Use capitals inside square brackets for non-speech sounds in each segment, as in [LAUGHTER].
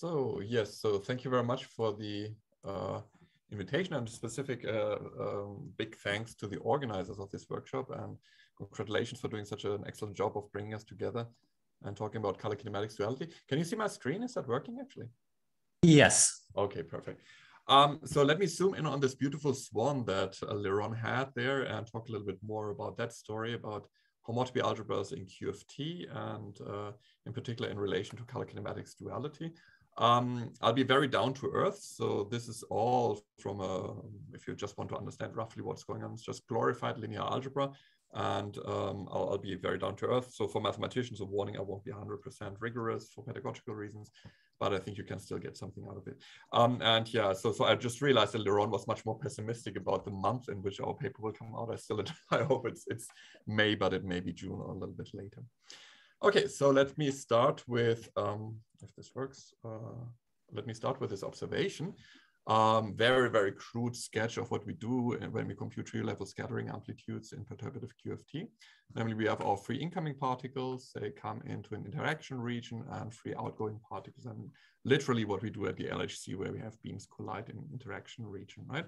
So yes, so thank you very much for the uh, invitation and specific uh, um, big thanks to the organizers of this workshop and congratulations for doing such an excellent job of bringing us together and talking about color kinematics duality. Can you see my screen? Is that working actually? Yes. Okay, perfect. Um, so let me zoom in on this beautiful swan that uh, Leron had there and talk a little bit more about that story about homotopy algebras in QFT and uh, in particular in relation to color kinematics duality. Um, I'll be very down to earth. So this is all from a, if you just want to understand roughly what's going on, it's just glorified linear algebra. And um, I'll, I'll, be very down to earth. So for mathematicians, a warning, I won't be 100% rigorous for pedagogical reasons, but I think you can still get something out of it. Um, and yeah, so, so I just realized that Leron was much more pessimistic about the month in which our paper will come out. I still, [LAUGHS] I hope it's, it's May, but it may be June or a little bit later. Okay, so let me start with, um, if this works, uh, let me start with this observation. Um, very, very crude sketch of what we do when we compute tree level scattering amplitudes in perturbative QFT. Namely, we have our free incoming particles, they come into an interaction region and free outgoing particles. And literally what we do at the LHC where we have beams collide in interaction region, right?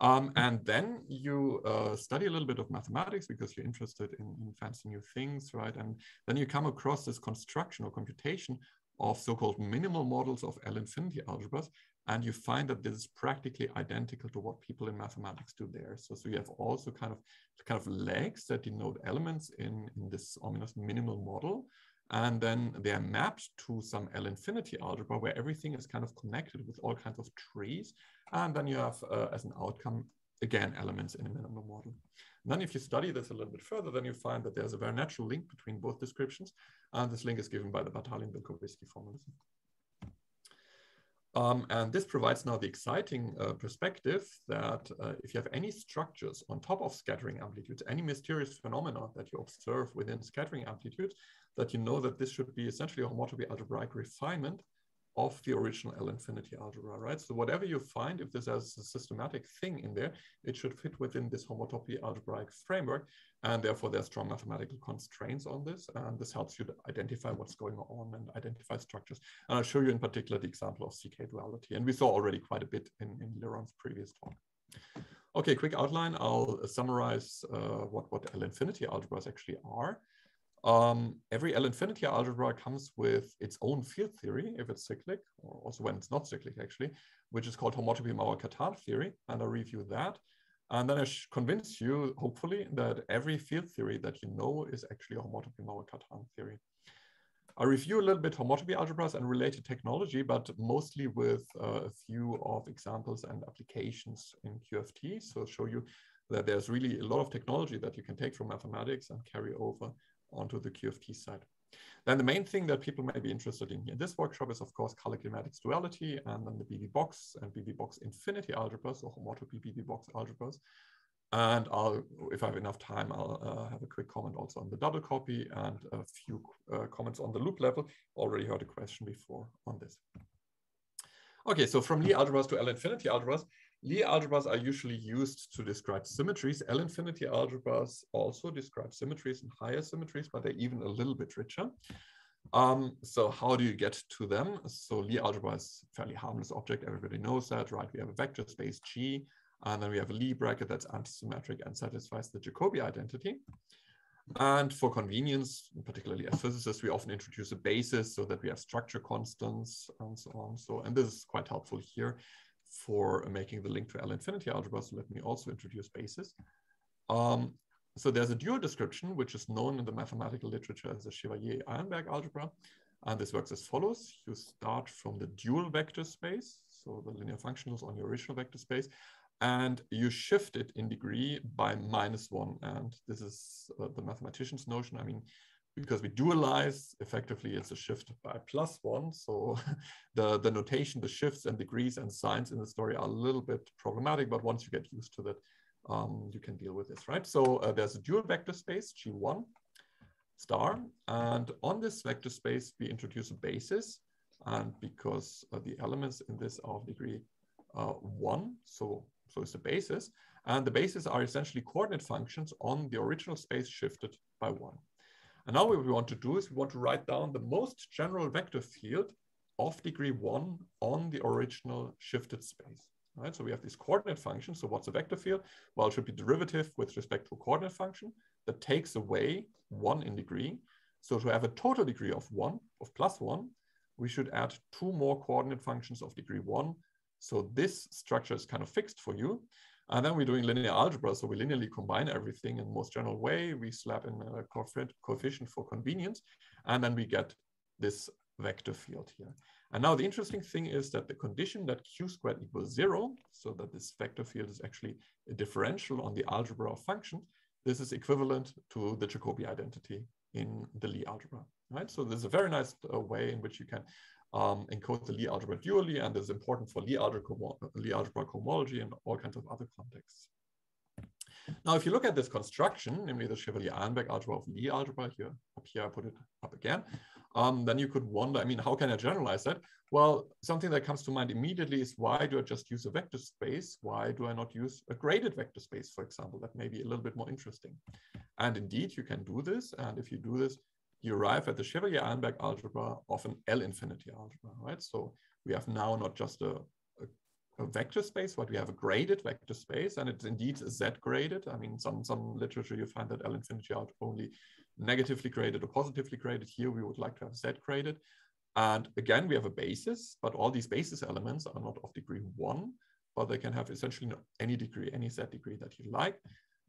Um, and then you uh, study a little bit of mathematics because you're interested in, in fancy new things, right? And then you come across this construction or computation of so-called minimal models of L-infinity algebras, and you find that this is practically identical to what people in mathematics do there. So, so you have also kind of kind of legs that denote elements in, in this ominous minimal model. And then they are mapped to some L-infinity algebra where everything is kind of connected with all kinds of trees. And then you have, uh, as an outcome, again, elements in a minimal model. And then if you study this a little bit further, then you find that there's a very natural link between both descriptions. And this link is given by the Batalin-Vilkovisky formalism. Um, and this provides now the exciting uh, perspective that uh, if you have any structures on top of scattering amplitudes, any mysterious phenomena that you observe within scattering amplitudes, that you know that this should be essentially a homotopy algebraic refinement of the original L infinity algebra, right? So whatever you find, if this has a systematic thing in there, it should fit within this homotopy algebraic framework. And therefore there's strong mathematical constraints on this. And this helps you to identify what's going on and identify structures. And I'll show you in particular the example of CK duality. And we saw already quite a bit in, in Leron's previous talk. Okay, quick outline. I'll summarize uh, what, what L infinity algebras actually are. Um, every L infinity algebra comes with its own field theory, if it's cyclic, or also when it's not cyclic, actually, which is called homotopy Maurer-Cartan theory. And I'll review that. And then I convince you, hopefully, that every field theory that you know is actually a homotopy Maurer-Cartan theory. I review a little bit homotopy algebras and related technology, but mostly with uh, a few of examples and applications in QFT. So I'll show you that there's really a lot of technology that you can take from mathematics and carry over onto the QFT side. Then the main thing that people may be interested in in this workshop is, of course, color kinematics duality and then the BV box and BV box infinity algebras or homotopy BV box algebras. And I'll, if I have enough time, I'll uh, have a quick comment also on the double copy and a few uh, comments on the loop level. Already heard a question before on this. Okay, so from Lie algebras to L infinity algebras, Lie algebras are usually used to describe symmetries. L infinity algebras also describe symmetries and higher symmetries, but they're even a little bit richer. Um, so how do you get to them? So Lie algebra is a fairly harmless object. Everybody knows that, right? We have a vector space G, and then we have a Lie bracket that's antisymmetric and satisfies the Jacobi identity. And for convenience, particularly as physicists, we often introduce a basis so that we have structure constants and so on. So, and this is quite helpful here for making the link to L infinity algebra. So let me also introduce basis. Um, so there's a dual description, which is known in the mathematical literature as the Chevalley-Eilenberg algebra. And this works as follows. You start from the dual vector space, so the linear functionals on your original vector space, and you shift it in degree by minus one. And this is uh, the mathematician's notion. I mean, because we dualize, effectively it's a shift by plus one. So [LAUGHS] the, the notation, the shifts and degrees and signs in the story are a little bit problematic, but once you get used to that, um, you can deal with this, right? So uh, there's a dual vector space, G1 star. And on this vector space, we introduce a basis. And because uh, the elements in this are of degree uh, one, so, so it's the basis. And the bases are essentially coordinate functions on the original space shifted by one. And now what we want to do is we want to write down the most general vector field of degree one on the original shifted space. Right? So we have this coordinate function. So what's a vector field? Well, it should be derivative with respect to a coordinate function that takes away one in degree. So to have a total degree of one, of plus one, we should add two more coordinate functions of degree one. So this structure is kind of fixed for you. And then we're doing linear algebra. So we linearly combine everything in the most general way. We slap in a coefficient for convenience, and then we get this vector field here. And now the interesting thing is that the condition that q squared equals zero, so that this vector field is actually a differential on the algebra of function, this is equivalent to the Jacobi identity in the Lie algebra, right? So there's a very nice uh, way in which you can um, encode the Lie algebra dually, and is important for Lie algebra, Lie algebra cohomology and all kinds of other contexts. Now, if you look at this construction, namely the Chevalley-Eilenberg algebra of Lie algebra, here, up here, I put it up again, um, then you could wonder, I mean, how can I generalize that? Well, something that comes to mind immediately is why do I just use a vector space? Why do I not use a graded vector space, for example? That may be a little bit more interesting. And indeed, you can do this. And if you do this, you arrive at the Chevalley-Eilenberg algebra of an L infinity algebra, right? So we have now not just a, a, a, vector space, but we have a graded vector space, and it's indeed Z-graded. I mean, some, some literature you find that L infinity algebra only negatively graded or positively graded. Here we would like to have Z-graded. And again, we have a basis, but all these basis elements are not of degree one, but they can have essentially any degree, any Z degree that you like.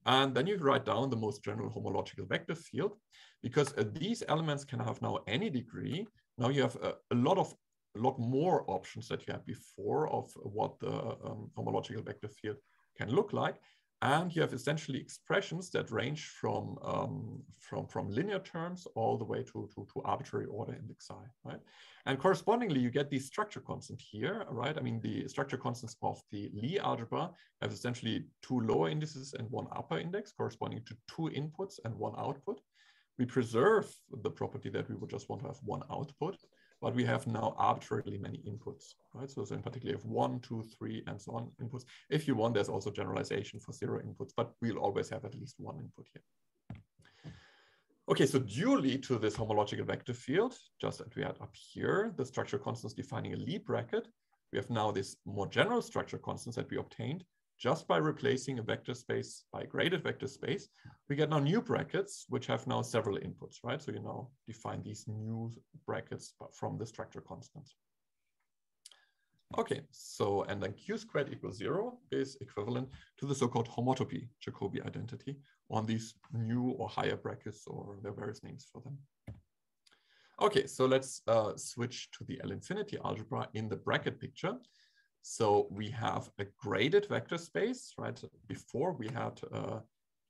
And then you write down the most general homological vector field because uh, these elements can have now any degree. Now you have a, a, lot of a lot more options that you had before of what the um, homological vector field can look like. And you have essentially expressions that range from, um, from, from linear terms all the way to, to, to arbitrary order index i, right? And correspondingly, you get the structure constant here, right? I mean, the structure constants of the Lie algebra have essentially two lower indices and one upper index corresponding to two inputs and one output. We preserve the property that we would just want to have one output, but we have now arbitrarily many inputs, right? So, so in particular, if one, two, three, and so on inputs. If you want, there's also generalization for zero inputs, but we'll always have at least one input here. Okay, so dually to this homological vector field, just as we had up here, the structure constants defining a Lie bracket, we have now this more general structure constants that we obtained just by replacing a vector space by a graded vector space. We get now new brackets, which have now several inputs, right? So you now define these new brackets from the structure constants. Okay, so and then q squared equals zero is equivalent to the so-called homotopy Jacobi identity on these new or higher brackets or there are various names for them. Okay, so let's uh, switch to the L infinity algebra in the bracket picture. So we have a graded vector space, right? Before we had uh,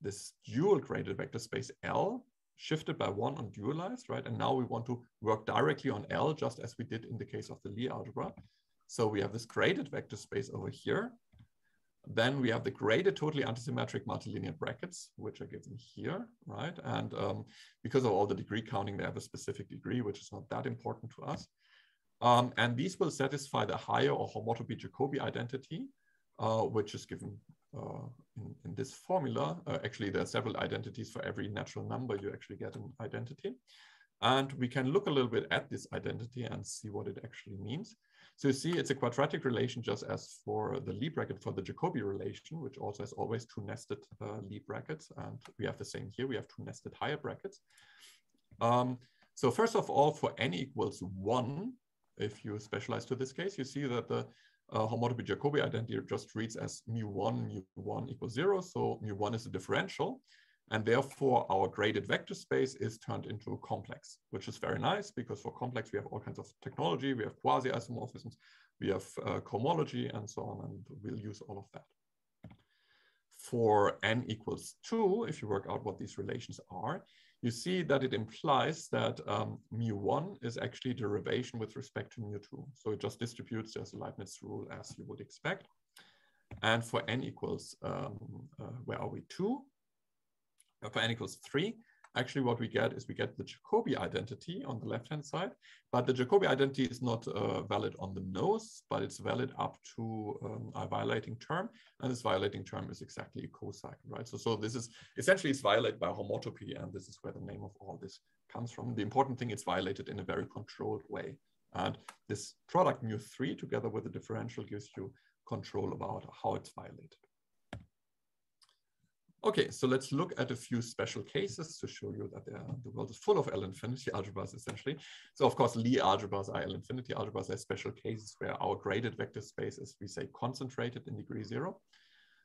this dual graded vector space L shifted by one on dualized, right? And now we want to work directly on L just as we did in the case of the Lie algebra. So we have this graded vector space over here. Then we have the graded totally antisymmetric multilinear brackets, which are given here, right? And um, because of all the degree counting, they have a specific degree, which is not that important to us. Um, and these will satisfy the higher or homotopy Jacobi identity, uh, which is given uh, in, in, this formula. Uh, actually, there are several identities for every natural number you actually get an identity. And we can look a little bit at this identity and see what it actually means. So you see it's a quadratic relation just as for the Lie bracket for the Jacobi relation, which also has always two nested uh, Lie brackets. And we have the same here. We have two nested higher brackets. Um, so first of all, for n equals one, if you specialize to this case, you see that the uh, homotopy Jacobi identity just reads as mu1, mu1 equals zero. So mu1 is a differential. And therefore, our graded vector space is turned into a complex, which is very nice because for complex, we have all kinds of technology. We have quasi-isomorphisms, we have uh, cohomology, and so on, and we'll use all of that. For n equals 2, if you work out what these relations are, you see that it implies that um, mu1 is actually derivation with respect to mu2. So it just distributes as a Leibniz rule as you would expect. And for n equals, um, uh, where are we, 2? for n equals 3, actually what we get is we get the Jacobi identity on the left-hand side, but the Jacobi identity is not uh, valid on the nose, but it's valid up to um, a violating term, and this violating term is exactly a cocycle, right? So, so this is essentially it's violated by homotopy, and this is where the name of all this comes from. The important thing, it's violated in a very controlled way, And this product mu3 together with the differential gives you control about how it's violated. Okay, so let's look at a few special cases to show you that the world is full of L-infinity algebras, essentially. So of course, Lie algebras are L-infinity algebras. They're special cases where our graded vector space is, we say, concentrated in degree zero.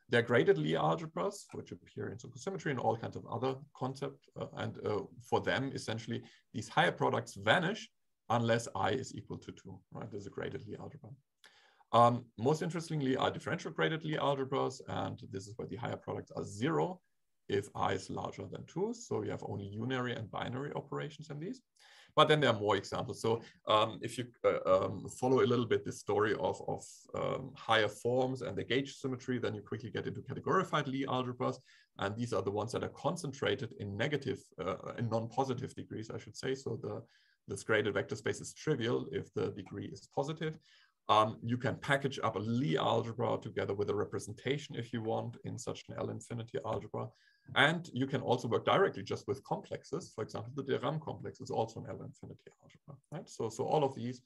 They're graded Lie algebras, which appear in supersymmetry and all kinds of other concepts. Uh, and uh, for them, essentially, these higher products vanish unless i is equal to 2, right? There's a graded Lie algebra. Um, most interestingly are differential graded Lie algebras, and this is where the higher products are zero if i is larger than 2. So you have only unary and binary operations in these. But then there are more examples. So um, if you uh, um, follow a little bit the story of, of um, higher forms and the gauge symmetry, then you quickly get into categorified Lie algebras. And these are the ones that are concentrated in negative, uh, in non-positive degrees, I should say. So the this graded vector space is trivial if the degree is positive. Um, you can package up a Lie algebra together with a representation if you want in such an L-infinity algebra. And you can also work directly just with complexes. For example, the de Rham complex is also an L-infinity algebra, right? So, so all of these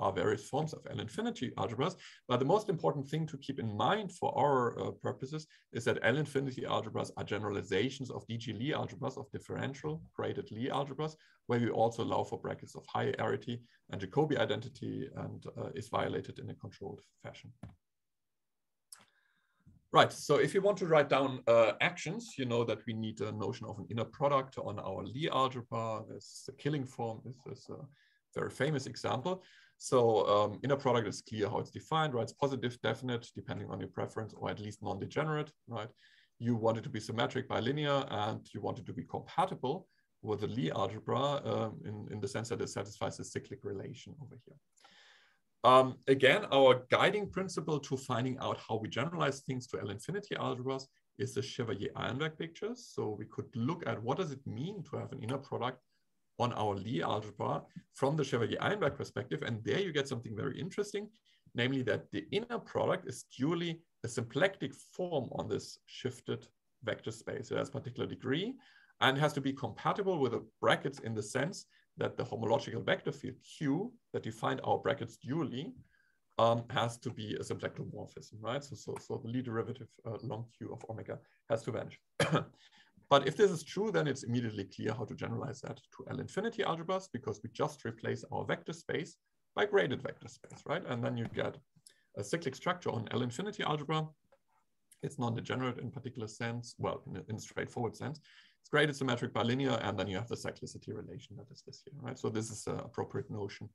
are various forms of L-infinity algebras. But the most important thing to keep in mind for our uh, purposes is that L-infinity algebras are generalizations of DG Lie algebras, of differential graded Lie algebras, where we also allow for brackets of high arity and Jacobi identity and uh, is violated in a controlled fashion. Right, so if you want to write down uh, actions, you know that we need a notion of an inner product on our Lie algebra. This the killing form this is a very famous example. So um, inner product is clear how it's defined, right? It's positive, definite, depending on your preference, or at least non-degenerate, right? You want it to be symmetric bilinear, and you want it to be compatible with the Lie algebra um, in, in the sense that it satisfies the cyclic relation over here. Um, again, our guiding principle to finding out how we generalize things to L-infinity algebras is the Chevalley-Eilenberg pictures. So we could look at what does it mean to have an inner product on our Lie algebra from the Chevalley-Eilenberg perspective. And there you get something very interesting, namely that the inner product is dually a symplectic form on this shifted vector space. It has particular degree and has to be compatible with the brackets in the sense that the homological vector field Q that defined our brackets dually um, has to be a symplectomorphism, right? So, so, so the Lie derivative uh, long Q of omega has to vanish. [CLEARS THROAT] But if this is true, then it's immediately clear how to generalize that to L-infinity algebras because we just replace our vector space by graded vector space, right? And then you get a cyclic structure on L-infinity algebra. It's non-degenerate in particular sense, well, in a, in straightforward sense. It's graded symmetric bilinear, and then you have the cyclicity relation that is this here, right? So this is an appropriate notion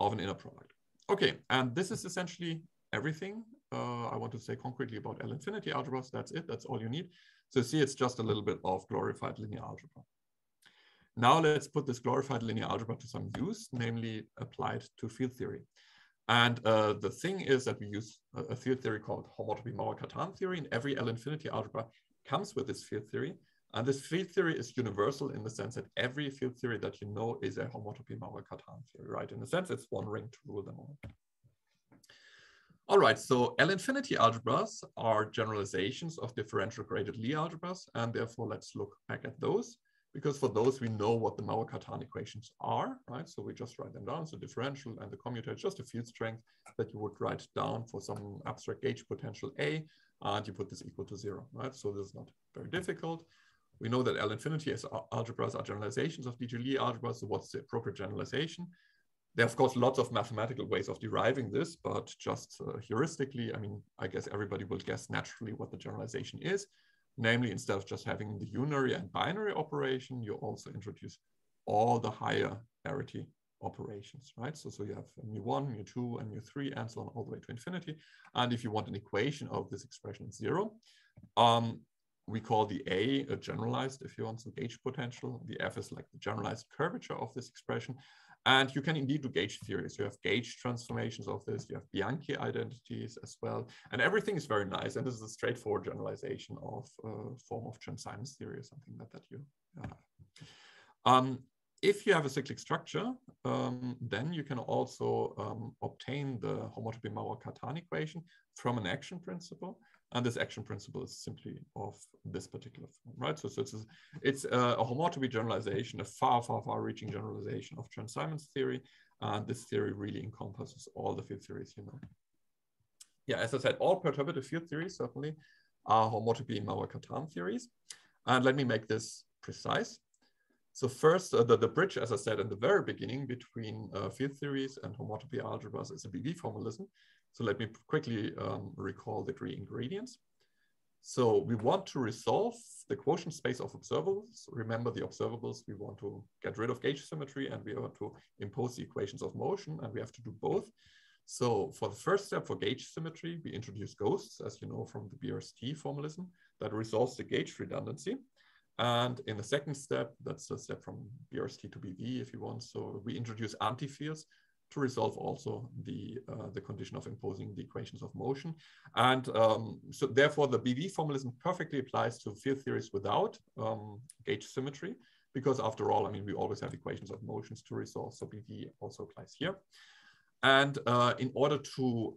of an inner product. Okay, and this is essentially everything uh, I want to say concretely about L-infinity algebras. That's it, that's all you need. So see, it's just a little bit of glorified linear algebra. Now let's put this glorified linear algebra to some use, namely applied to field theory. And uh, the thing is that we use a, a field theory called homotopy Maurer-Cartan theory, and every L-infinity algebra comes with this field theory. And this field theory is universal in the sense that every field theory that you know is a homotopy Maurer-Cartan theory, right? In a sense, it's one ring to rule them all. All right, so L-infinity algebras are generalizations of differential graded Lie algebras, and therefore let's look back at those, because for those we know what the Maurer-Cartan equations are, right? So we just write them down, so differential and the commutator just a field strength that you would write down for some abstract gauge potential A, and you put this equal to zero, right? So this is not very difficult. We know that L-infinity algebras are generalizations of DG Lie algebras, so what's the appropriate generalization? There are, of course, lots of mathematical ways of deriving this, but just uh, heuristically, I mean, I guess everybody will guess naturally what the generalization is. Namely, instead of just having the unary and binary operation, you also introduce all the higher arity operations, right? So, so you have mu1, mu2, and mu3, and so on all the way to infinity. And if you want an equation of this expression zero, um, we call the A a generalized, if you want, some gauge potential. The F is like the generalized curvature of this expression. And you can indeed do gauge theories. You have gauge transformations of this. You have Bianchi identities as well. And everything is very nice. And this is a straightforward generalization of a uh, form of Chern-Simons theory or something that, that you have. Um, if you have a cyclic structure, um, then you can also um, obtain the homotopy Maurer-Cartan equation from an action principle. And this action principle is simply of this particular form, right? So, so it's, a, it's a, a homotopy generalization, a far, far, far reaching generalization of Chern-Simons theory. And this theory really encompasses all the field theories you know. Yeah, as I said, all perturbative field theories certainly are homotopy Maurer-Cartan theories. And let me make this precise. So first, uh, the, the bridge, as I said in the very beginning, between uh, field theories and homotopy algebras is a BV formalism. So let me quickly um, recall the three ingredients. So we want to resolve the quotient space of observables. Remember the observables, we want to get rid of gauge symmetry and we want to impose the equations of motion and we have to do both. So for the first step for gauge symmetry, we introduce ghosts, as you know from the BRST formalism, that resolves the gauge redundancy. And in the second step, that's a step from BRST to BV if you want. So we introduce antifields to resolve also the, uh, the condition of imposing the equations of motion. And um, so therefore the BV formalism perfectly applies to field theories without um, gauge symmetry, because after all, I mean, we always have equations of motions to resolve. So BV also applies here. And uh, in order to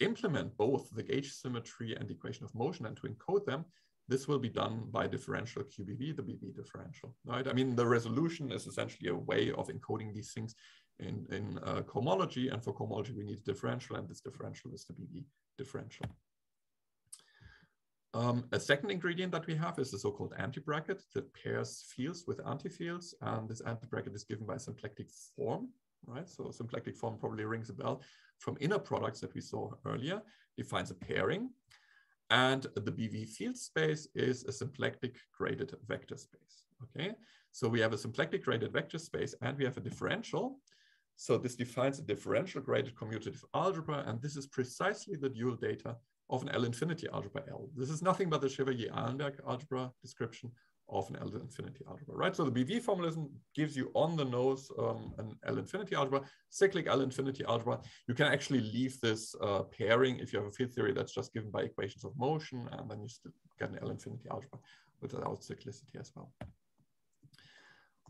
implement both the gauge symmetry and the equation of motion and to encode them, this will be done by differential QBV, the BV differential, right? I mean, the resolution is essentially a way of encoding these things in, in uh, cohomology. And for cohomology, we need a differential, and this differential is the BV differential. Um, a second ingredient that we have is the so-called anti-bracket that pairs fields with anti-fields. And this anti-bracket is given by symplectic form, right? So symplectic form probably rings a bell from inner products that we saw earlier, defines a pairing. And the BV field space is a symplectic graded vector space, okay? So we have a symplectic graded vector space and we have a differential so this defines a differential graded commutative algebra, and this is precisely the dual data of an L-infinity algebra L. This is nothing but the Chevalley-Eilenberg algebra description of an L-infinity algebra, right? So the BV formalism gives you on the nose um, an L-infinity algebra, cyclic L-infinity algebra. You can actually leave this uh, pairing if you have a field theory that's just given by equations of motion, and then you still get an L-infinity algebra without cyclicity as well.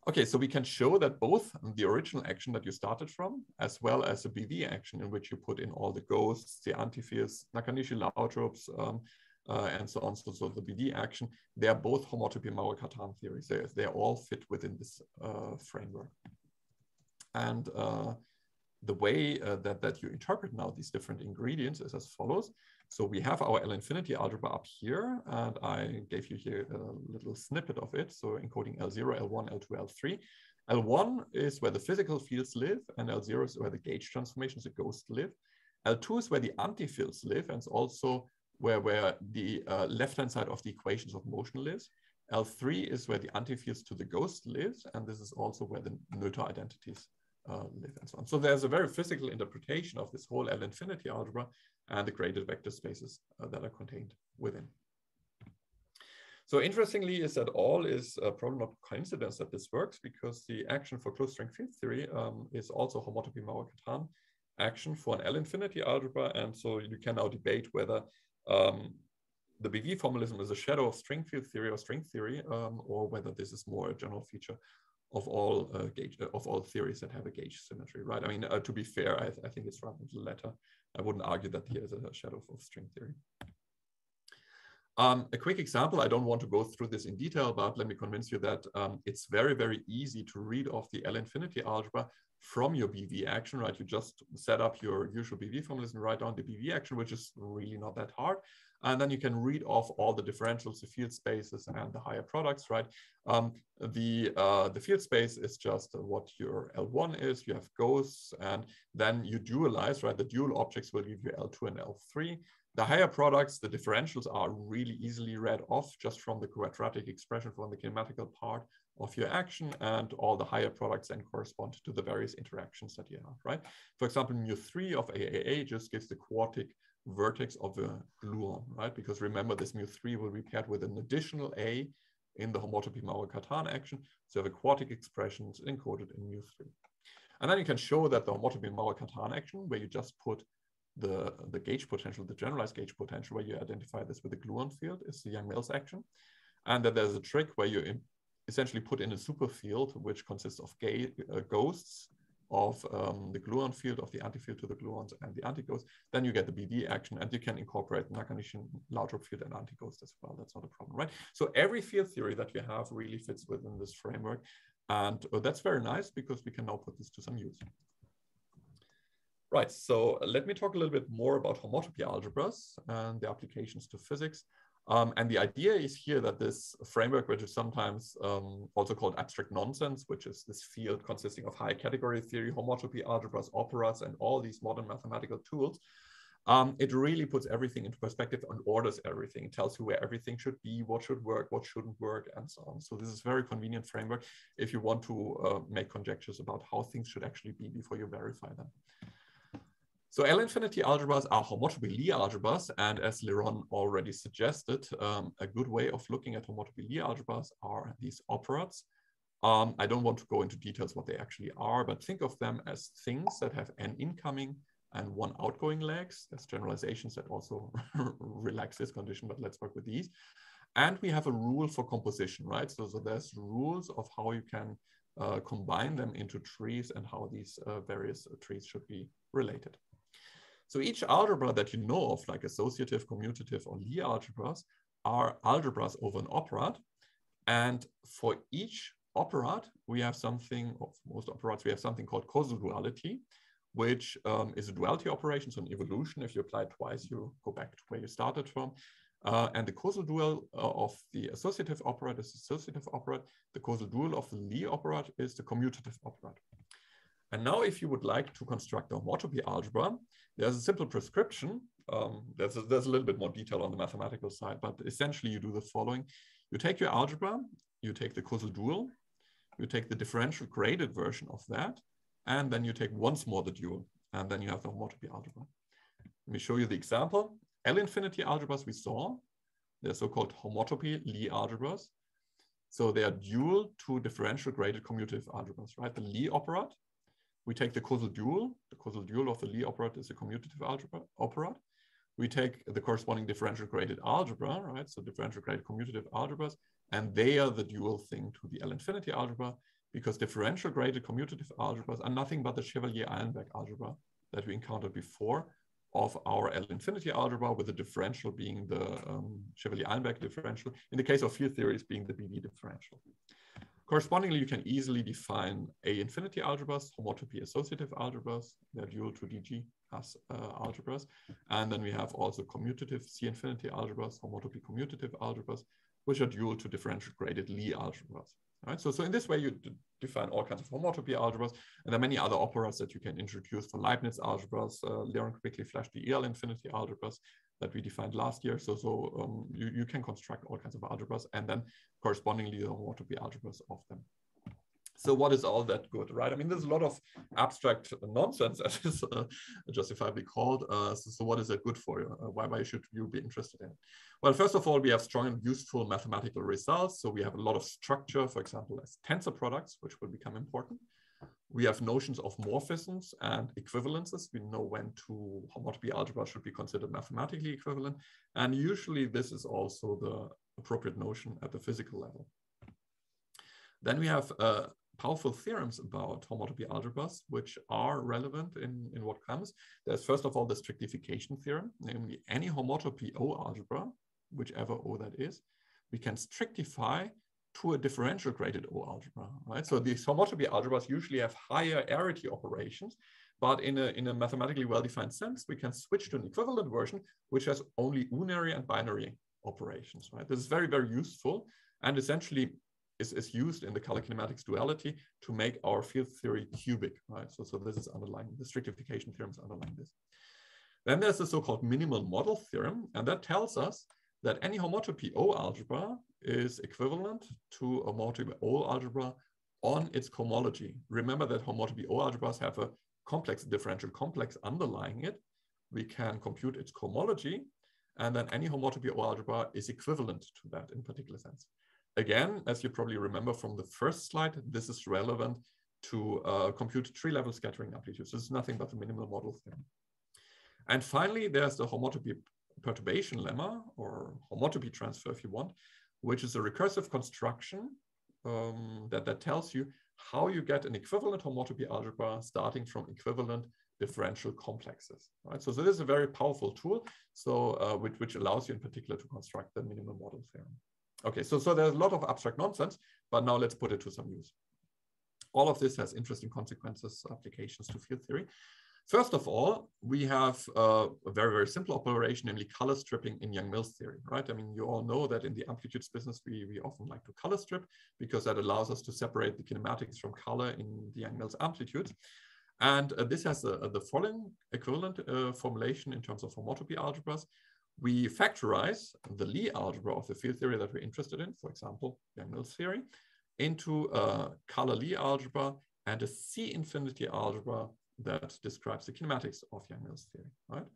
Okay, so we can show that both the original action that you started from, as well as the BV action in which you put in all the ghosts, the antifields, Nakanishi Lautrups, um, uh, and so on, so, so the BV action, they are both homotopy Maurer-Cartan theories. They, they all fit within this uh, framework. And uh, the way uh, that, that you interpret now these different ingredients is as follows. So we have our L infinity algebra up here, and I gave you here a little snippet of it. So encoding L0, L1, L2, L3. L1 is where the physical fields live, and L0 is where the gauge transformations, the ghosts live. L2 is where the antifields live, and it's also where, where the uh, left-hand side of the equations of motion lives. L3 is where the antifields to the ghost lives, and this is also where the Noether identities live and so on. So there's a very physical interpretation of this whole L infinity algebra and the graded vector spaces uh, that are contained within. So interestingly is that all is uh, probably not coincidence that this works because the action for closed string field theory um, is also homotopy Maurer-Cartan action for an L infinity algebra. And so you can now debate whether um, the BV formalism is a shadow of string field theory or string theory, um, or whether this is more a general feature of all uh, gauge uh, of all theories that have a gauge symmetry, right? I mean, uh, to be fair, I, th I think it's rather the latter. I wouldn't argue that here is a shadow of string theory. Um, a quick example, I don't want to go through this in detail, but let me convince you that um, it's very, very easy to read off the L infinity algebra from your BV action, right? You just set up your usual BV formalism, write down the BV action, which is really not that hard. And then you can read off all the differentials, the field spaces, and the higher products, right? Um, the, uh, the field space is just what your L1 is. You have ghosts, and then you dualize, right? The dual objects will give you L2 and L3. The higher products, the differentials are really easily read off just from the quadratic expression from the kinematical part of your action and all the higher products then correspond to the various interactions that you have, right? For example, mu3 of AAA just gives the quartic vertex of a gluon, right? Because remember this mu3 will be paired with an additional A in the homotopy Maurer-Cartan action. So a quartic expressions encoded in mu3. And then you can show that the homotopy Maurer-Cartan action, where you just put the, the gauge potential, the generalized gauge potential, where you identify this with the gluon field, is the Yang-Mills action. And that there's a trick where you essentially put in a superfield, which consists of uh, ghosts of um, the gluon field of the antifield to the gluons and the antighost, then you get the BV action and you can incorporate Nakanishi Lautrup field and antighost as well. That's not a problem, right? So every field theory that you have really fits within this framework. And uh, that's very nice because we can now put this to some use. Right, so let me talk a little bit more about homotopy algebras and the applications to physics. Um, and the idea is here that this framework, which is sometimes um, also called abstract nonsense, which is this field consisting of high category theory, homotopy algebras, operads, and all these modern mathematical tools, um, it really puts everything into perspective and orders everything. It tells you where everything should be, what should work, what shouldn't work, and so on. So this is a very convenient framework if you want to uh, make conjectures about how things should actually be before you verify them. So L-infinity algebras are homotopy Lie algebras, and as Leron already suggested, um, a good way of looking at homotopy Lie algebras are these operads. Um, I don't want to go into details what they actually are, but think of them as things that have n incoming and one outgoing legs. There's generalizations that also [LAUGHS] relax this condition, but let's work with these. And we have a rule for composition, right? So, so there's rules of how you can uh, combine them into trees and how these uh, various trees should be related. So each algebra that you know of, like associative, commutative, or Lie algebras, are algebras over an operad. And for each operad, we have something, of most operads, we have something called Koszul duality, which um, is a duality operation, so an involution. If you apply it twice, you go back to where you started from. Uh, and the Koszul dual uh, of the associative operad is associative operad. The Koszul dual of the Lie operad is the commutative operad. And now if you would like to construct homotopy algebra, there's a simple prescription. Um, there's, a, there's a little bit more detail on the mathematical side, but essentially you do the following. You take your algebra, you take the Koszul dual, you take the differential graded version of that, and then you take once more the dual, and then you have the homotopy algebra. Let me show you the example. L-infinity algebras we saw, they're so-called homotopy Lie algebras. So they are dual to differential graded commutative algebras, right? The Lie operad we take the Koszul dual. The Koszul dual of the Lie operad is a commutative algebra operad. We take the corresponding differential graded algebra, right? So differential graded commutative algebras, and they are the dual thing to the L-infinity algebra because differential graded commutative algebras are nothing but the Chevalley-Eilenberg algebra that we encountered before of our L-infinity algebra with the differential being the um, Chevalley-Eilenberg differential, in the case of field theories being the BV differential. Correspondingly, you can easily define A infinity algebras, homotopy associative algebras, they're dual to DG as uh, algebras. And then we have also commutative C infinity algebras, homotopy commutative algebras, which are dual to differential graded Lie algebras. Right? So, so in this way, you define all kinds of homotopy algebras, and there are many other operads that you can introduce for Leibniz algebras. Uh, Leron quickly flashed the EL infinity algebras that we defined last year. So, so um, you, you can construct all kinds of algebras and then correspondingly the homotopy algebras of them. So what is all that good, right? I mean, there's a lot of abstract nonsense, [LAUGHS] as is uh, justifiably called. Uh, so, so, what is that good for you? Uh, why, why should you be interested in? Well, first of all, we have strong and useful mathematical results. So we have a lot of structure, for example, as tensor products, which will become important. We have notions of morphisms and equivalences. We know when two homotopy algebra should be considered mathematically equivalent. And usually this is also the appropriate notion at the physical level. Then we have uh, powerful theorems about homotopy algebras, which are relevant in, in what comes. There's first of all the strictification theorem, namely any homotopy O algebra, whichever O that is, we can strictify to a differential graded O algebra, right? So these homotopy algebras usually have higher arity operations, but in a, in a mathematically well-defined sense, we can switch to an equivalent version, which has only unary and binary operations, right? This is very, very useful and essentially is, is used in the color kinematics duality to make our field theory cubic, right? So, so this is underlying, the strictification theorems underlying this. Then there's the so-called minimal model theorem, and that tells us that any homotopy O algebra is equivalent to a homotopy O algebra on its cohomology. Remember that homotopy O algebras have a complex differential complex underlying it. We can compute its cohomology, and then any homotopy O algebra is equivalent to that in particular sense. Again, as you probably remember from the first slide, this is relevant to uh, compute tree-level scattering amplitudes. This is nothing but the minimal model theorem. And finally, there's the homotopy perturbation lemma or homotopy transfer if you want, which is a recursive construction um, that, that tells you how you get an equivalent homotopy algebra starting from equivalent differential complexes. Right? So, this is a very powerful tool, so uh, which, which allows you in particular to construct the minimal model theorem. Okay, so, so there's a lot of abstract nonsense, but now let's put it to some use. All of this has interesting consequences, applications to field theory. First of all, we have uh, a very, very simple operation, namely color stripping in Yang-Mills theory, right? I mean, you all know that in the amplitudes business, we, we often like to color strip because that allows us to separate the kinematics from color in the Yang-Mills amplitudes. And uh, this has a, a, the following equivalent uh, formulation in terms of homotopy algebras. We factorize the Lie algebra of the field theory that we're interested in, for example, Yang-Mills theory, into a color Lie algebra and a C infinity algebra that describes the kinematics of Yang-Mills theory, right?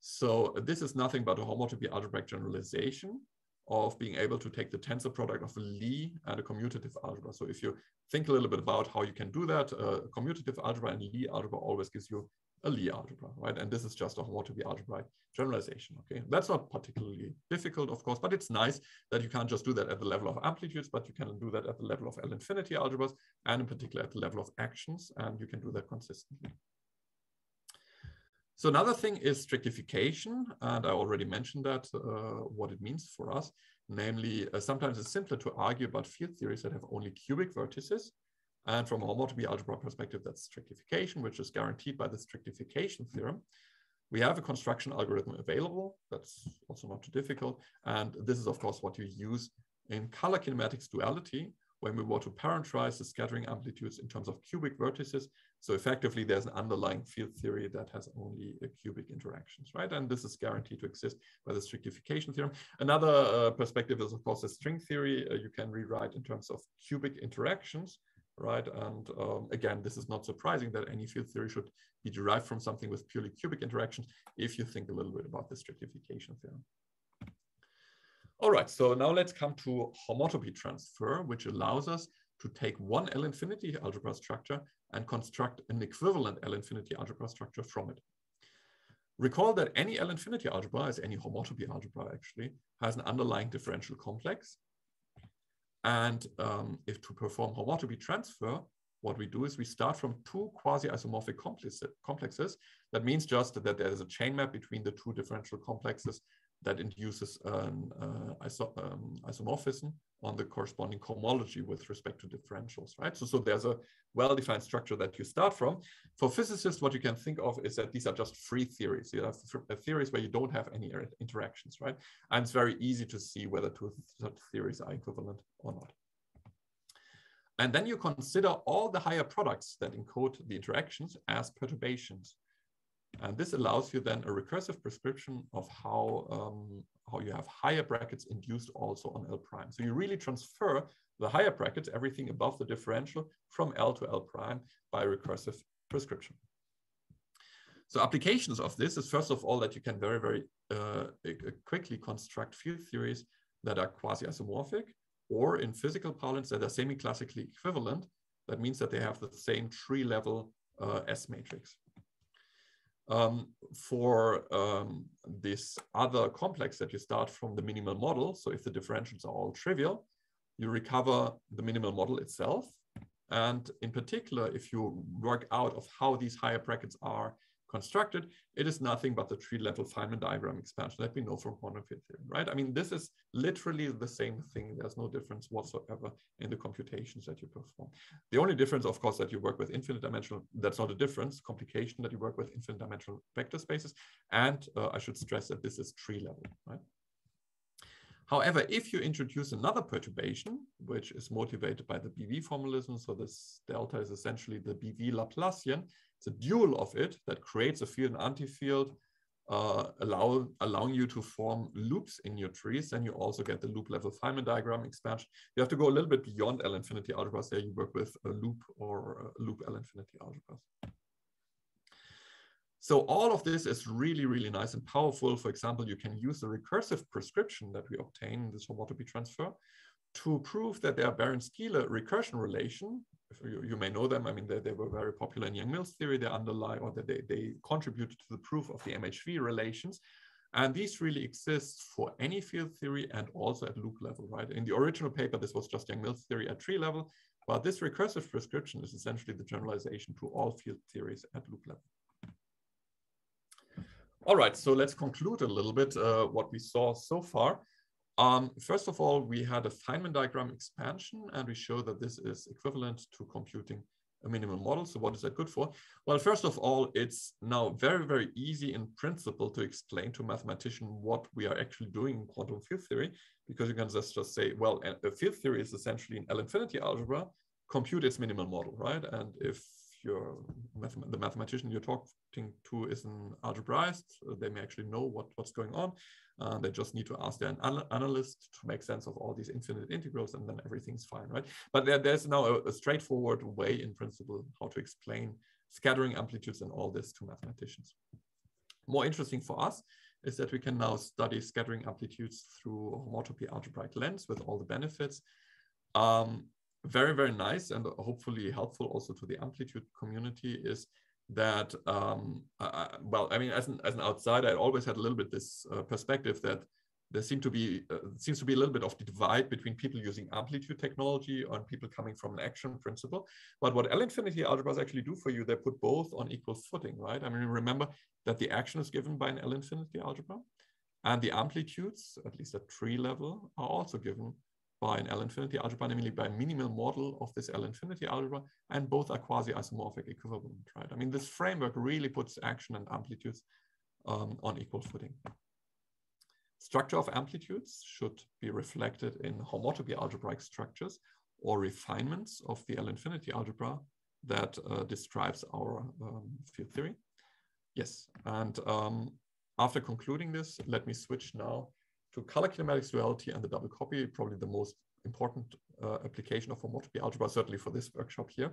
So this is nothing but a homotopy algebraic generalization of being able to take the tensor product of a Lie and a commutative algebra. So if you think a little bit about how you can do that, uh, commutative algebra and Lie algebra always gives you a Lie algebra, right? And this is just a homotopy algebraic generalization, okay? That's not particularly difficult, of course, but it's nice that you can't just do that at the level of amplitudes, but you can do that at the level of L infinity algebras, and in particular at the level of actions, and you can do that consistently. So another thing is strictification, and I already mentioned that, uh, what it means for us. Namely, uh, sometimes it's simpler to argue about field theories that have only cubic vertices. And from a homotopy algebra perspective, that's strictification, which is guaranteed by the strictification theorem. We have a construction algorithm available. That's also not too difficult. And this is, of course, what you use in color kinematics duality, when we want to parameterize the scattering amplitudes in terms of cubic vertices. So effectively, there's an underlying field theory that has only cubic interactions, right? And this is guaranteed to exist by the strictification theorem. Another uh, perspective is, of course, the string theory. Uh, you can rewrite in terms of cubic interactions, right? And um, again, this is not surprising that any field theory should be derived from something with purely cubic interactions if you think a little bit about the strictification theorem. All right, so now let's come to homotopy transfer, which allows us to take one L infinity algebra structure and construct an equivalent L infinity algebra structure from it. Recall that any L infinity algebra, as any homotopy algebra actually, has an underlying differential complex. And um, if to perform homotopy transfer, what we do is we start from two quasi-isomorphic complexes. That means just that there is a chain map between the two differential complexes that induces an uh, iso um, isomorphism on the corresponding cohomology with respect to differentials, right? So, so there's a well-defined structure that you start from. For physicists, what you can think of is that these are just free theories. You have uh, theories where you don't have any interactions, right? And it's very easy to see whether two such theories are equivalent or not. And then you consider all the higher products that encode the interactions as perturbations. And this allows you then a recursive prescription of how, um, how you have higher brackets induced also on L prime. So you really transfer the higher brackets, everything above the differential from L to L prime by recursive prescription. So applications of this is first of all that you can very, very uh, quickly construct field theories that are quasi-isomorphic or in physical parlance that are semi-classically equivalent. That means that they have the same tree level uh, S matrix. Um, for um, this other complex that you start from the minimal model, so if the differentials are all trivial, you recover the minimal model itself. And in particular, if you work out of how these higher brackets are constructed, it is nothing but the tree level Feynman diagram expansion that we know from quantum field theory, right? I mean, this is literally the same thing. There's no difference whatsoever in the computations that you perform. The only difference, of course, that you work with infinite dimensional, that's not a difference, complication that you work with infinite dimensional vector spaces. And uh, I should stress that this is tree level, right? However, if you introduce another perturbation, which is motivated by the BV formalism, so this delta is essentially the BV Laplacian, a dual of it that creates a field and anti-field, uh, allow, allowing you to form loops in your trees. Then you also get the loop level Feynman diagram expansion. You have to go a little bit beyond L infinity algebras. There you work with a loop or a loop L infinity algebras. So all of this is really, really nice and powerful. For example, you can use the recursive prescription that we obtain in this homotopy transfer to prove that there are Berends-Giele recursion relation. You, you, may know them. I mean, they, they were very popular in Yang-Mills theory. They underlie or they, they contributed to the proof of the MHV relations. And these really exist for any field theory and also at loop level, right? In the original paper, this was just Yang-Mills theory at tree level. But this recursive prescription is essentially the generalization to all field theories at loop level. All right, so let's conclude a little bit uh, what we saw so far. Um, first of all, we had a Feynman diagram expansion, and we show that this is equivalent to computing a minimal model. So what is that good for? Well, first of all, it's now very, very easy in principle to explain to a mathematician what we are actually doing in quantum field theory, because you can just, just say, well, a field theory is essentially an L-infinity algebra, compute its minimal model, right? And if you're the mathematician you're to is an algebraist, they may actually know what, what's going on. Uh, they just need to ask their analyst to make sense of all these infinite integrals and then everything's fine, right? But there, there's now a, a, straightforward way in principle how to explain scattering amplitudes and all this to mathematicians. More interesting for us is that we can now study scattering amplitudes through homotopy algebraic lens with all the benefits. Um, very, very nice and hopefully helpful also to the amplitude community is that um, I, well, I mean, as an as an outsider, I always had a little bit this uh, perspective that there seem to be uh, seems to be a little bit of the divide between people using amplitude technology and people coming from an action principle. But what L-infinity algebras actually do for you, they put both on equal footing, right? I mean, remember that the action is given by an L-infinity algebra, and the amplitudes, at least at tree level, are also given by an L-infinity algebra, namely by a minimal model of this L-infinity algebra, and both are quasi-isomorphic equivalent, right? I mean, this framework really puts action and amplitudes um, on equal footing. Structure of amplitudes should be reflected in homotopy algebraic structures or refinements of the L-infinity algebra that uh, describes our um, field theory. Yes, and um, after concluding this, let me switch now to color kinematics duality and the double copy, probably the most important uh, application of homotopy algebra, certainly for this workshop here.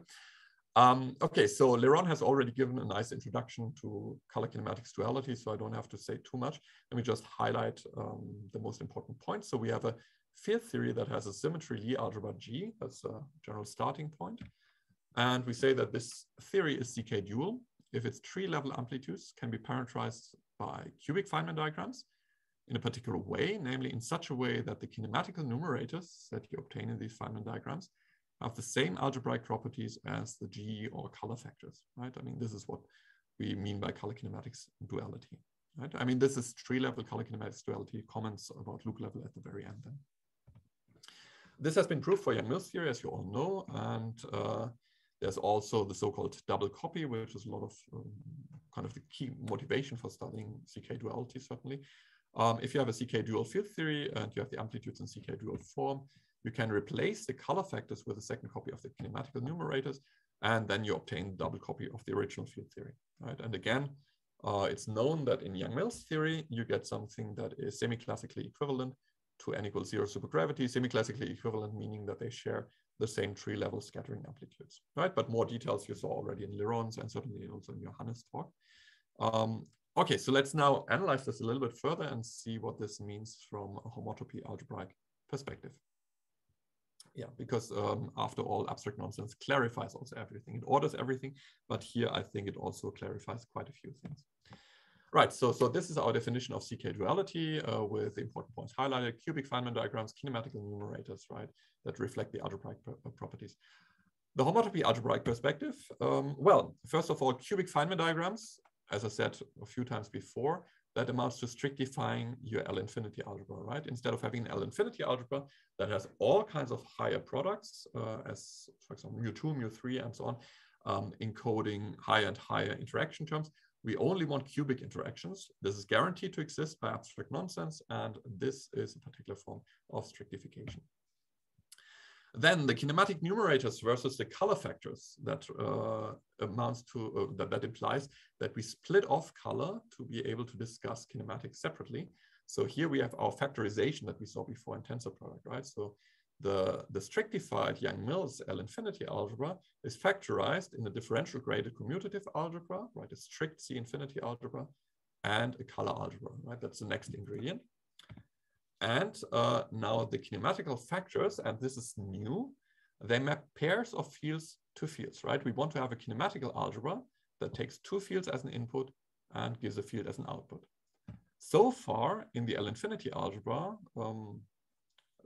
Um, okay, so Leron has already given a nice introduction to color kinematics duality, so I don't have to say too much. Let me just highlight um, the most important points. So we have a field theory that has a symmetry Lie algebra G, that's a general starting point. And we say that this theory is CK dual if its tree level amplitudes can be parameterized by cubic Feynman diagrams in a particular way, namely in such a way that the kinematical numerators that you obtain in these Feynman diagrams have the same algebraic properties as the G or color factors, right? I mean, this is what we mean by color kinematics duality, right? I mean, this is tree level color kinematics duality comments about loop level at the very end then. This has been proved for Yang-Mills theory, as you all know, and uh, there's also the so-called double copy, which is a lot of um, kind of the key motivation for studying CK duality, certainly. Um, if you have a CK dual field theory and you have the amplitudes in CK dual form, you can replace the color factors with a second copy of the kinematical numerators, and then you obtain double copy of the original field theory, right? And again, uh, it's known that in Yang-Mills theory, you get something that is semi-classically equivalent to n equals zero supergravity, semi-classically equivalent, meaning that they share the same tree level scattering amplitudes, right? But more details you saw already in Leron's and certainly also in Johannes' talk. Um, Okay, so let's now analyze this a little bit further and see what this means from a homotopy algebraic perspective. Yeah, because um, after all, abstract nonsense clarifies also everything. It orders everything, but here I think it also clarifies quite a few things. Right, so, so this is our definition of CK duality uh, with important points highlighted, cubic Feynman diagrams, kinematical numerators, right, that reflect the algebraic uh, properties. The homotopy algebraic perspective, um, well, first of all, cubic Feynman diagrams as I said a few times before, that amounts to strictifying your L-infinity algebra, right? Instead of having an L-infinity algebra that has all kinds of higher products, uh, as for example, mu2, mu3, and so on, um, encoding higher and higher interaction terms, we only want cubic interactions. This is guaranteed to exist by abstract nonsense, and this is a particular form of strictification. Then the kinematic numerators versus the color factors that uh, amounts to, uh, that, that implies that we split off color to be able to discuss kinematics separately. So here we have our factorization that we saw before in tensor product, right? So the, the strictified Yang-Mills L-infinity algebra is factorized in a differential graded commutative algebra, right? A strict C-infinity algebra and a color algebra, right? That's the next ingredient. And uh, now the kinematical factors, and this is new, they map pairs of fields to fields, right? We want to have a kinematical algebra that takes two fields as an input and gives a field as an output. So far in the L-infinity algebra, um,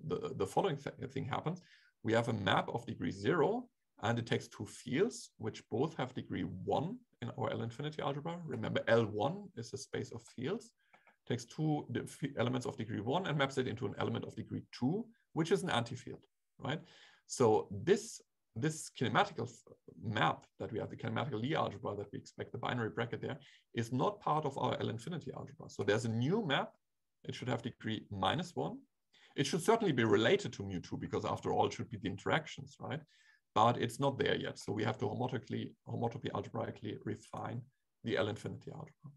the, the following th thing happens. We have a map of degree zero and it takes two fields, which both have degree one in our L-infinity algebra. Remember L1 is a space of fields takes two elements of degree one and maps it into an element of degree two, which is an anti-field, right? So this this kinematical map that we have, the kinematical Lie algebra that we expect the binary bracket there, is not part of our L infinity algebra. So there's a new map. It should have degree minus one. It should certainly be related to mu2 because after all, it should be the interactions, right? But it's not there yet. So we have to homotopically, homotopy algebraically refine the L infinity algebra.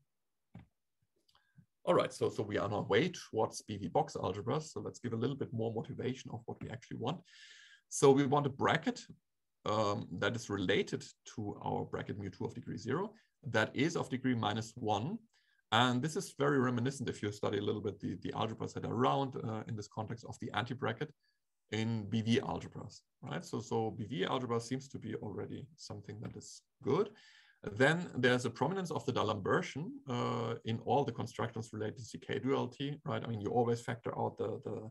All right, so, so we are on our way towards BV box algebra. So let's give a little bit more motivation of what we actually want. So we want a bracket um, that is related to our bracket mu2 of degree zero that is of degree minus one. And this is very reminiscent if you study a little bit the, the algebras that are around uh, in this context of the anti-bracket in BV algebras, right? So, so BV algebra seems to be already something that is good. Then there's a prominence of the D'Alembert uh, in all the constructors related to CK duality, right? I mean, you always factor out the, the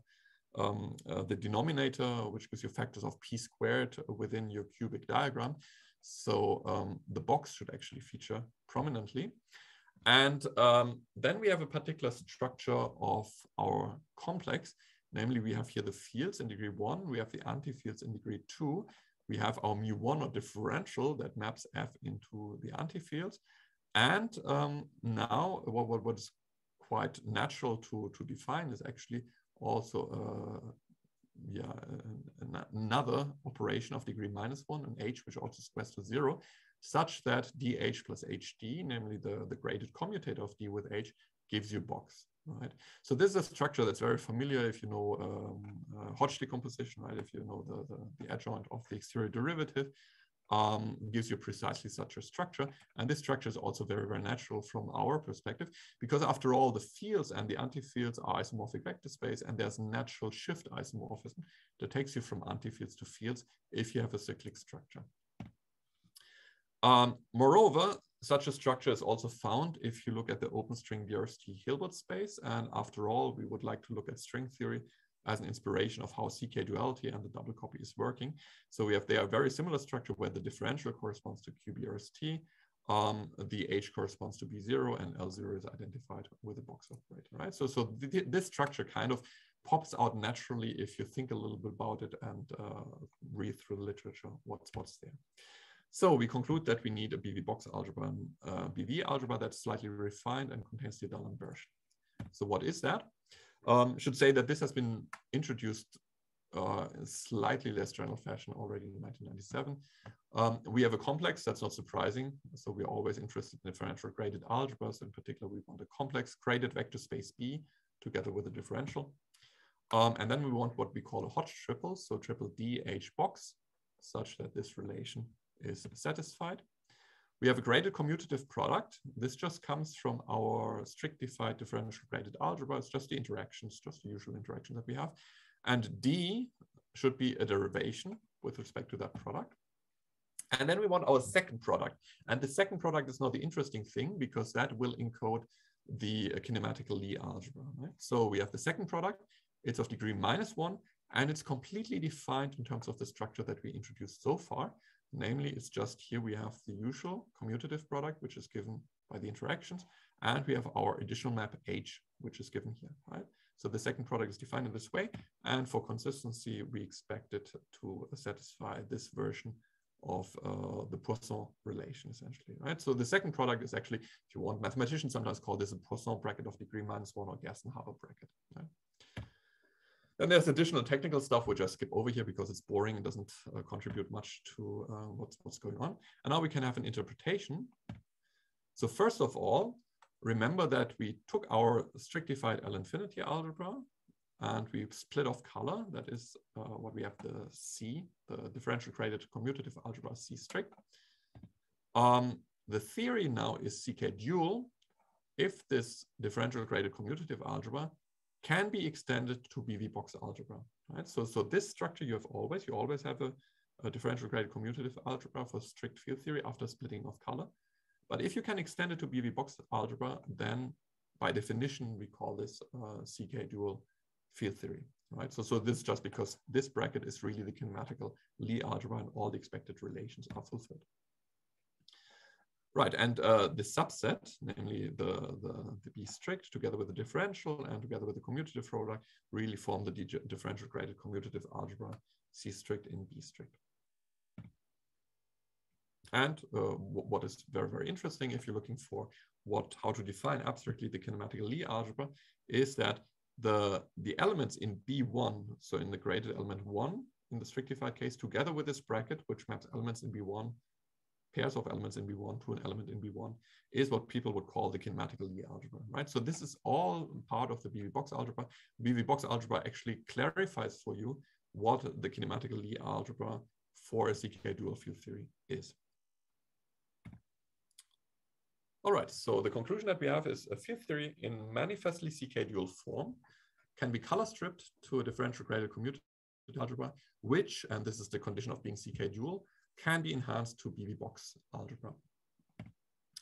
um, uh, the denominator, which gives you factors of p squared within your cubic diagram. So um, the box should actually feature prominently. And um, then we have a particular structure of our complex. Namely, we have here the fields in degree one, we have the anti-fields in degree two, we have our mu1 or differential that maps f into the antifields. And um, now what, what, what is quite natural to, to define is actually also uh, yeah, another operation of degree minus one, an h which also squares to zero, such that dh plus hd, namely the, the graded commutator of d with h, gives you box, right? So this is a structure that's very familiar if you know um, uh, Hodge decomposition, right? If you know the, the, the adjoint of the exterior derivative, um, gives you precisely such a structure. And this structure is also very, very natural from our perspective, because after all, the fields and the antifields are isomorphic vector space, and there's natural shift isomorphism that takes you from antifields to fields if you have a cyclic structure. Um, moreover, such a structure is also found if you look at the open string BRST Hilbert space. And after all, we would like to look at string theory as an inspiration of how CK duality and the double copy is working. So we have there a very similar structure where the differential corresponds to QBRST, um, the H corresponds to B0 and L0 is identified with a box operator, right? So, so th this structure kind of pops out naturally if you think a little bit about it and uh, read through the literature, what's, what's there. So we conclude that we need a BV box algebra, and uh, BV algebra that's slightly refined and contains the D'Alembert. So what is that? Um, should say that this has been introduced uh, in slightly less general fashion already in 1997. Um, we have a complex, that's not surprising. So we're always interested in differential graded algebras. In particular, we want a complex graded vector space B together with a differential. Um, and then we want what we call a Hodge triple, so triple D H box, such that this relation is satisfied. We have a graded commutative product. This just comes from our strictified differential graded algebra. It's just the interactions, just the usual interaction that we have. And D should be a derivation with respect to that product. And then we want our second product. And the second product is not the interesting thing because that will encode the kinematical Lie algebra. Right? So we have the second product. It's of degree minus one, and it's completely defined in terms of the structure that we introduced so far. Namely, it's just here we have the usual commutative product, which is given by the interactions, and we have our additional map H, which is given here, right? So the second product is defined in this way, and for consistency, we expect it to satisfy this version of uh, the Poisson relation, essentially, right? So the second product is actually, if you want, mathematicians sometimes call this a Poisson bracket of degree minus one or Gerstenhaber bracket, right? Then there's additional technical stuff, which I skip over here because it's boring and doesn't uh, contribute much to uh, what's, what's going on. And now we can have an interpretation. So first of all, remember that we took our strictified L infinity algebra and we split off color. That is uh, what we have the C, the differential graded commutative algebra C strict. Um, the theory now is CK dual if this differential graded commutative algebra can be extended to BV box algebra, right? So, so this structure you have always, you always have a, a differential graded commutative algebra for strict field theory after splitting of color. But if you can extend it to BV box algebra, then by definition, we call this uh, CK dual field theory, right? So, so this is just because this bracket is really the kinematical Lie algebra and all the expected relations are fulfilled. Right, and uh, the subset, namely the, the, the, B strict together with the differential and together with the commutative product really form the differential graded commutative algebra C strict in B strict. and uh, what is very, very interesting if you're looking for what how to define abstractly the kinematical Lie algebra is that the, the elements in B1, so in the graded element 1 in the strictified case, together with this bracket, which maps elements in B1, pairs of elements in B1 to an element in B1, is what people would call the kinematical Lie algebra, right? So this is all part of the BV box algebra. BV box algebra actually clarifies for you what the kinematical Lie algebra for a CK dual field theory is. All right, so the conclusion that we have is a field theory in manifestly CK dual form can be color stripped to a differential graded commutative algebra, which, and this is the condition of being CK dual, can be enhanced to BV box algebra.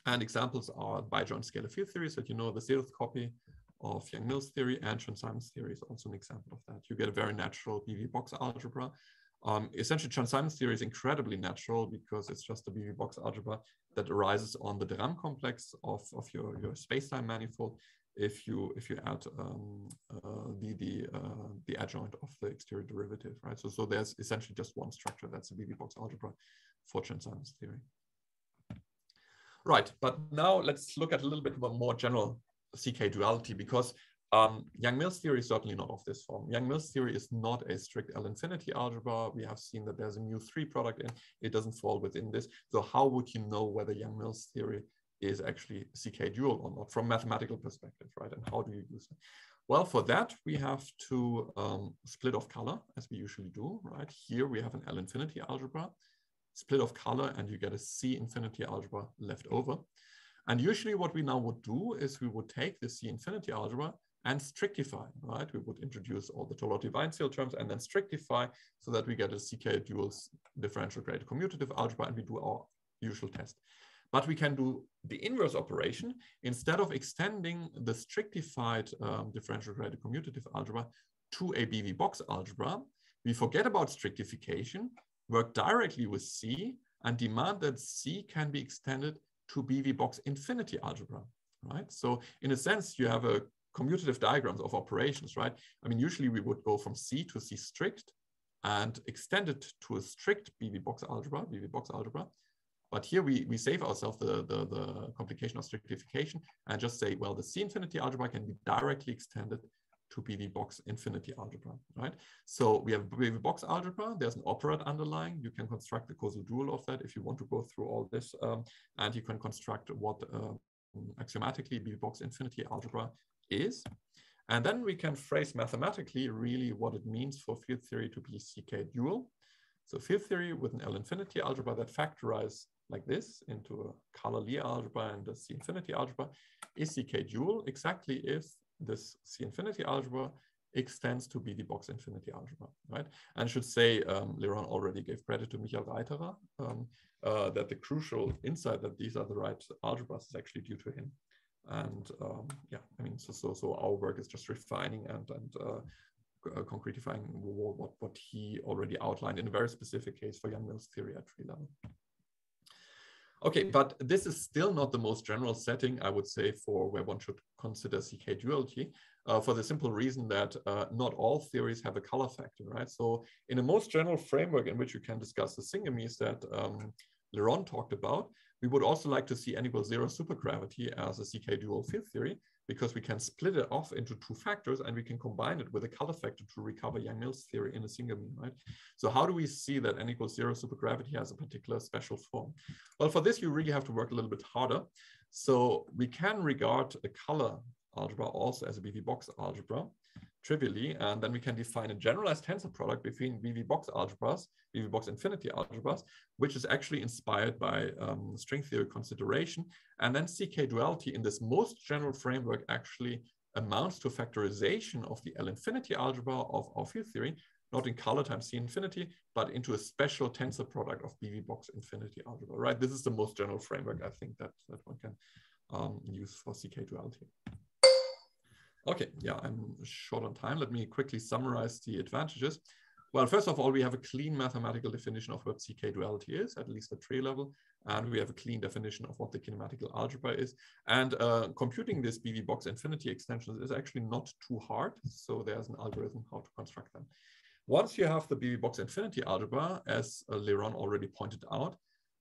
And examples are biadjoint scalar field theories that you know the zeroth copy of Yang-Mills theory and Chern-Simons theory is also an example of that. You get a very natural BV box algebra um, essentially, Chern-Simons theory is incredibly natural because it's just a BV box algebra that arises on the de Rham complex of, of your, your space-time manifold if you if you add um, uh, the the uh, the adjoint of the exterior derivative, right? So so there's essentially just one structure that's a BV box algebra for Chern-Simons theory. Right, but now let's look at a little bit of a more general CK duality because um, Yang-Mills theory is certainly not of this form. Yang-Mills theory is not a strict L-infinity algebra. We have seen that there's a mu3 product and it doesn't fall within this. So how would you know whether Yang-Mills theory is actually CK dual or not from mathematical perspective, right? And how do you use it? Well, for that, we have to um, split off color as we usually do, right? Here we have an L-infinity algebra, split off color, and you get a C-infinity algebra left over. And usually what we now would do is we would take the C-infinity algebra and strictify, right? We would introduce all the Tolotti-Weinzierl terms and then strictify so that we get a CK dual differential graded commutative algebra and we do our usual test. But we can do the inverse operation. Instead of extending the strictified um, differential graded commutative algebra to a BV box algebra, we forget about strictification, work directly with C, and demand that C can be extended to BV box infinity algebra, right? So in a sense, you have a commutative diagrams of operations, right? I mean, usually we would go from C to C strict and extend it to a strict BV box algebra, BV box algebra. But here we, we save ourselves the, the, the complication of strictification and just say, well, the C infinity algebra can be directly extended to BV box infinity algebra, right? So we have we have a box algebra. There's an operad underlying. You can construct the Koszul dual of that if you want to go through all this. Um, and you can construct what uh, axiomatically BV box infinity algebra is. And then we can phrase mathematically really what it means for field theory to be CK dual. So field theory with an L infinity algebra that factorize like this into a color Lie algebra and a C infinity algebra is CK dual exactly if this C infinity algebra extends to BV box infinity algebra, right? And I should say, um, already gave credit to Michael Reiterer, um, uh, that the crucial insight that these are the right algebras is actually due to him and um, yeah, I mean, so, so so our work is just refining and and uh, uh, concretifying what what he already outlined in a very specific case for Yang-Mills theory at tree level. Okay, but this is still not the most general setting, I would say, for where one should consider CK duality, uh, for the simple reason that uh, not all theories have a color factor, right? So in a most general framework in which you can discuss the syngamies that um, Leron talked about, we would also like to see n equals zero supergravity as a CK dual field theory because we can split it off into two factors and we can combine it with a color factor to recover Yang-Mills theory in a syngamy, right? So how do we see that n equals zero supergravity has a particular special form? Well, for this, you really have to work a little bit harder. So we can regard a color algebra also as a BV box algebra trivially, and then we can define a generalized tensor product between BV box algebras, BV box infinity algebras, which is actually inspired by um, string theory consideration. And then CK duality in this most general framework actually amounts to factorization of the L infinity algebra of our field theory, not in color times C infinity, but into a special tensor product of BV box infinity algebra, right? This is the most general framework I think that, that one can um, use for CK duality. Okay, yeah, I'm short on time. Let me quickly summarize the advantages. Well, first of all, we have a clean mathematical definition of what CK duality is, at least at tree level. And we have a clean definition of what the kinematical algebra is. And uh, computing this BV box infinity extensions is actually not too hard. So there's an algorithm how to construct them. Once you have the BV box infinity algebra, as uh, Leron already pointed out,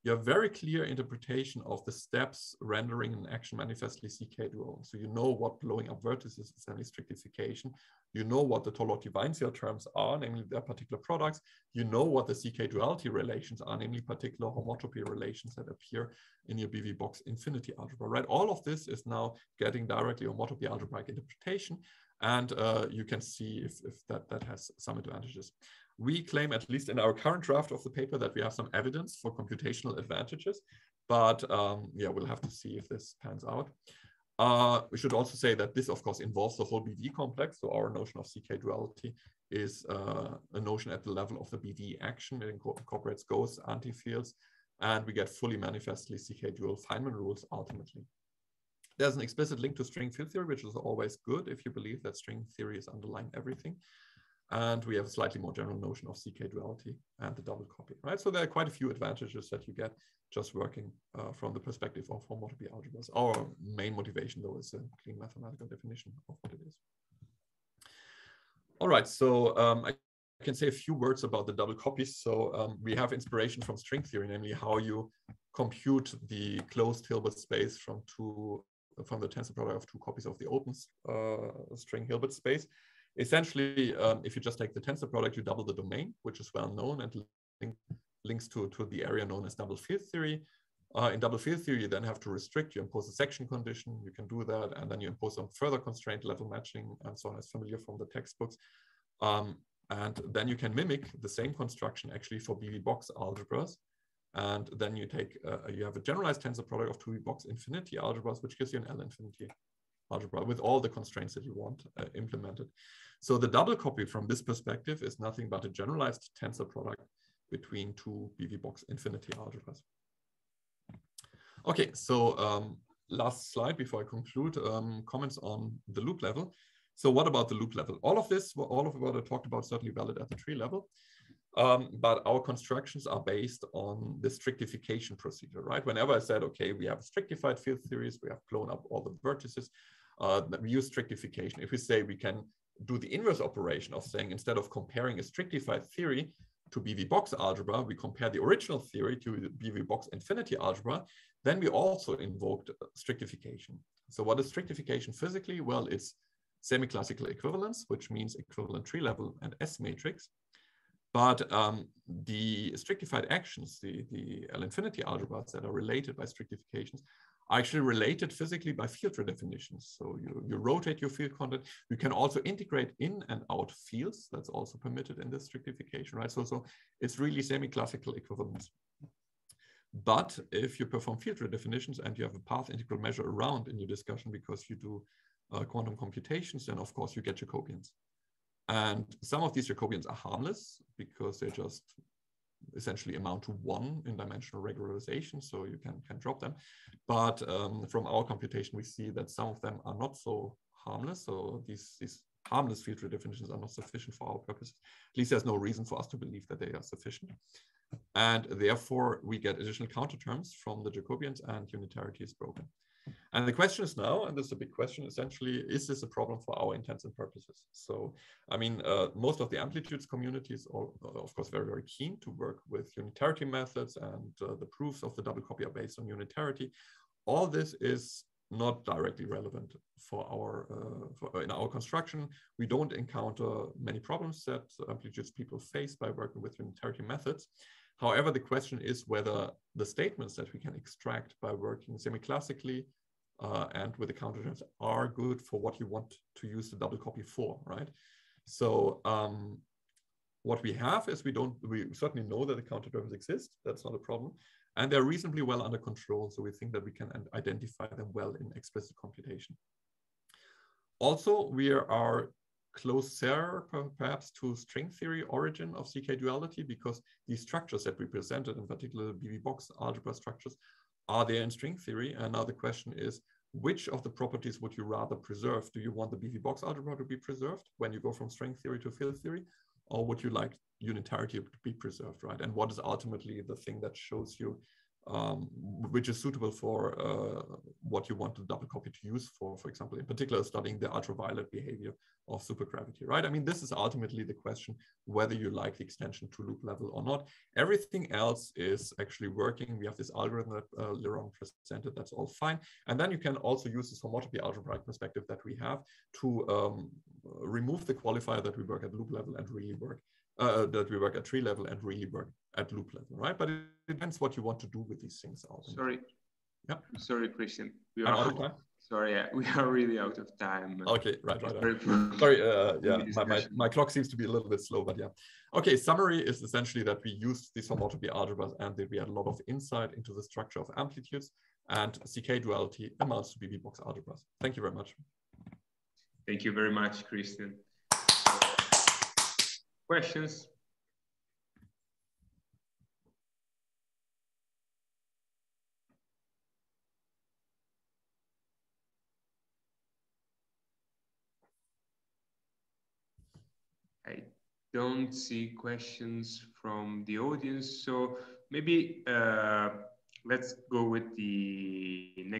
you have very clear interpretation of the steps rendering an action manifestly CK dual. So you know what blowing up vertices is semi-strictification. You know what the Tolotti-Weinzierl terms are, namely their particular products. You know what the CK duality relations are, namely particular homotopy relations that appear in your BV box infinity algebra, right? All of this is now getting directly homotopy algebraic interpretation. And uh, you can see if, if that, that has some advantages. We claim, at least in our current draft of the paper, that we have some evidence for computational advantages, but um, yeah, we'll have to see if this pans out. Uh, we should also say that this, of course, involves the whole BV complex. So our notion of CK duality is uh, a notion at the level of the BV action. It incorporates ghosts, anti-fields, and we get fully manifestly CK dual Feynman rules ultimately. There's an explicit link to string field theory, which is always good if you believe that string theory is underlying everything. And we have a slightly more general notion of CK duality and the double copy, right? So there are quite a few advantages that you get just working uh, from the perspective of homotopy algebras. Our main motivation, though, is a clean mathematical definition of what it is. All right, so um, I can say a few words about the double copies. So um, we have inspiration from string theory, namely how you compute the closed Hilbert space from two from the tensor product of two copies of the open uh, string Hilbert space essentially, um, if you just take the tensor product, you double the domain, which is well known and link, links to, to the area known as double field theory. Uh, in double field theory, you then have to restrict, you impose a section condition, you can do that, and then you impose some further constraint level matching and so on, as familiar from the textbooks. Um, and then you can mimic the same construction actually for BV box algebras. And then you take, uh, you have a generalized tensor product of 2B box infinity algebras, which gives you an L infinity algebra with all the constraints that you want uh, implemented. So the double copy from this perspective is nothing but a generalized tensor product between two BV box infinity algebras. Okay, so um, last slide before I conclude, um, comments on the loop level. So what about the loop level? All of this, all of what I talked about certainly valid at the tree level. Um, but our constructions are based on the strictification procedure, right? Whenever I said, okay, we have strictified field theories, we have blown up all the vertices, uh, we use strictification. If we say we can do the inverse operation of saying instead of comparing a strictified theory to BV box algebra, we compare the original theory to BV box infinity algebra, then we also invoked strictification. So what is strictification physically? Well, it's semi-classical equivalence, which means equivalent tree level and S matrix. But um, the strictified actions, the, the L infinity algebras that are related by strictifications, are actually related physically by field redefinitions. So you, you rotate your field content. You can also integrate in and out fields. That's also permitted in this strictification, right? So, so it's really semi-classical equivalence. But if you perform field redefinitions and you have a path integral measure around in your discussion because you do uh, quantum computations, then of course you get Jacobians. And some of these Jacobians are harmless because they're just essentially amount to one in dimensional regularization, so you can, can drop them. But um, from our computation, we see that some of them are not so harmless. So these, these harmless field redefinitions are not sufficient for our purposes. At least there's no reason for us to believe that they are sufficient. And therefore, we get additional counterterms from the Jacobians and unitarity is broken. And the question is now, and this is a big question, essentially, is this a problem for our intents and purposes? So, I mean, uh, most of the amplitudes communities are, uh, of course, very, very keen to work with unitarity methods and uh, the proofs of the double copy are based on unitarity. All this is not directly relevant for our uh, for, in our construction. We don't encounter many problems that amplitudes people face by working with unitarity methods. However, the question is whether the statements that we can extract by working semi-classically uh, and with the counterterms are good for what you want to use the double copy for, right? So um, what we have is we don't, we certainly know that the counterterms exist. That's not a problem. And they're reasonably well under control. So we think that we can identify them well in explicit computation. Also, we are closer perhaps to string theory origin of CK duality because these structures that we presented, in particular BV box algebra structures, are there in string theory. And now the question is, which of the properties would you rather preserve? Do you want the BV box algebra to be preserved when you go from string theory to field theory? Or would you like unitarity to be preserved, right? And what is ultimately the thing that shows you um, which is suitable for uh, what you want the double copy to use for, for example, in particular, studying the ultraviolet behavior of supergravity, right? I mean, this is ultimately the question whether you like the extension to loop level or not. Everything else is actually working. We have this algorithm that uh, Leron presented, that's all fine. And then you can also use this homotopy algebraic perspective that we have to um, remove the qualifier that we work at loop level and really work uh, that we work at tree level and really work at loop level, right? But it depends what you want to do with these things. Sorry. Yeah. Sorry, Christian. We are out of time. Sorry, yeah, we are really out of time. Okay, right, right. right. Sorry, uh, yeah, my, my, my, clock seems to be a little bit slow, but yeah. Okay, summary is essentially that we used these homotopy algebras and that we had a lot of insight into the structure of amplitudes and CK duality amounts to BV box algebras. Thank you very much. Thank you very much, Christian. Questions? I don't see questions from the audience, so maybe uh, let's go with the next